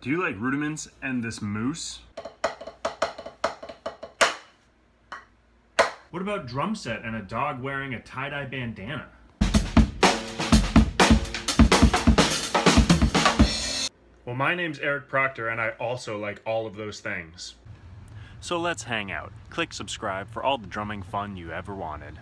Do you like rudiments and this moose? What about drum set and a dog wearing a tie-dye bandana? Well, my name's Eric Proctor, and I also like all of those things. So let's hang out. Click subscribe for all the drumming fun you ever wanted.